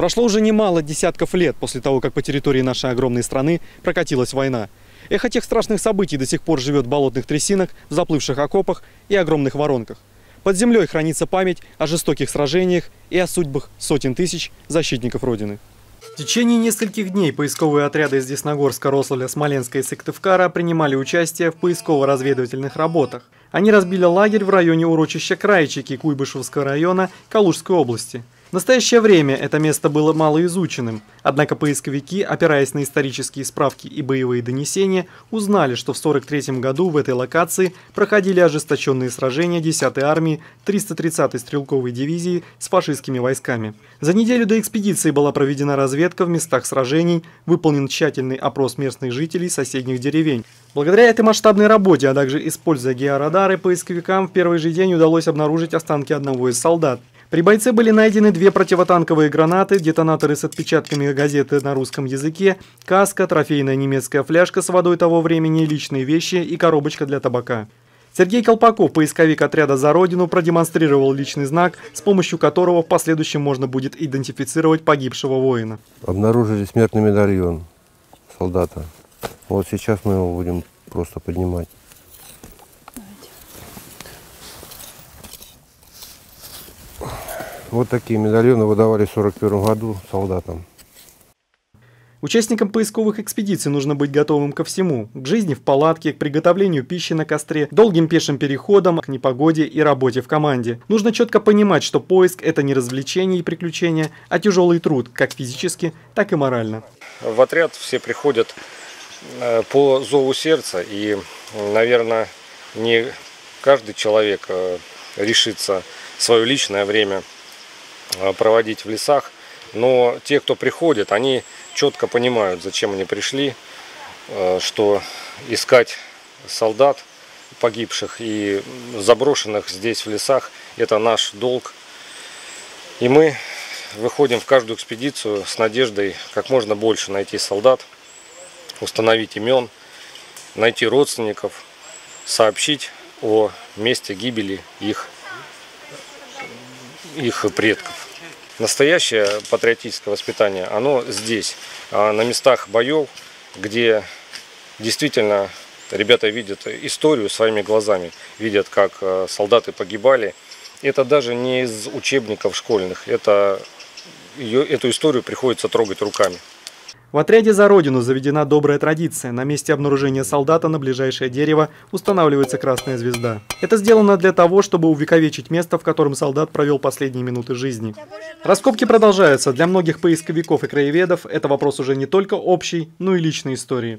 Прошло уже немало десятков лет после того, как по территории нашей огромной страны прокатилась война. Эхо тех страшных событий до сих пор живет в болотных трясинах, в заплывших окопах и огромных воронках. Под землей хранится память о жестоких сражениях и о судьбах сотен тысяч защитников Родины. В течение нескольких дней поисковые отряды из Десногорска, Рославля, Смоленска и Сыктывкара принимали участие в поисково-разведывательных работах. Они разбили лагерь в районе урочища Крайчики Куйбышевского района Калужской области – в настоящее время это место было малоизученным, однако поисковики, опираясь на исторические справки и боевые донесения, узнали, что в 1943 году в этой локации проходили ожесточенные сражения 10-й армии 330-й стрелковой дивизии с фашистскими войсками. За неделю до экспедиции была проведена разведка в местах сражений, выполнен тщательный опрос местных жителей соседних деревень. Благодаря этой масштабной работе, а также используя георадары, поисковикам в первый же день удалось обнаружить останки одного из солдат. При бойце были найдены две противотанковые гранаты, детонаторы с отпечатками газеты на русском языке, каска, трофейная немецкая фляжка с водой того времени, личные вещи и коробочка для табака. Сергей Колпаков, поисковик отряда «За Родину», продемонстрировал личный знак, с помощью которого в последующем можно будет идентифицировать погибшего воина. Обнаружили смертный медальон солдата. Вот сейчас мы его будем просто поднимать. Вот такие медальоны выдавали в 1941 году солдатам. Участникам поисковых экспедиций нужно быть готовым ко всему. К жизни в палатке, к приготовлению пищи на костре, долгим пешим переходам, к непогоде и работе в команде. Нужно четко понимать, что поиск – это не развлечение и приключения, а тяжелый труд, как физически, так и морально. В отряд все приходят э, по зову сердца. И, наверное, не каждый человек э, решится свое личное время проводить в лесах. Но те, кто приходит, они четко понимают, зачем они пришли, э, что искать солдат погибших и заброшенных здесь в лесах – это наш долг. И мы выходим в каждую экспедицию с надеждой как можно больше найти солдат, установить имен, найти родственников, сообщить о месте гибели их их предков. Настоящее патриотическое воспитание, оно здесь, а на местах боев, где действительно ребята видят историю своими глазами, видят, как э, солдаты погибали. Это даже не из учебников школьных, это, эту историю приходится трогать руками. В отряде «За Родину» заведена добрая традиция. На месте обнаружения солдата на ближайшее дерево устанавливается красная звезда. Это сделано для того, чтобы увековечить место, в котором солдат провел последние минуты жизни. Раскопки продолжаются. Для многих поисковиков и краеведов это вопрос уже не только общей, но и личной истории.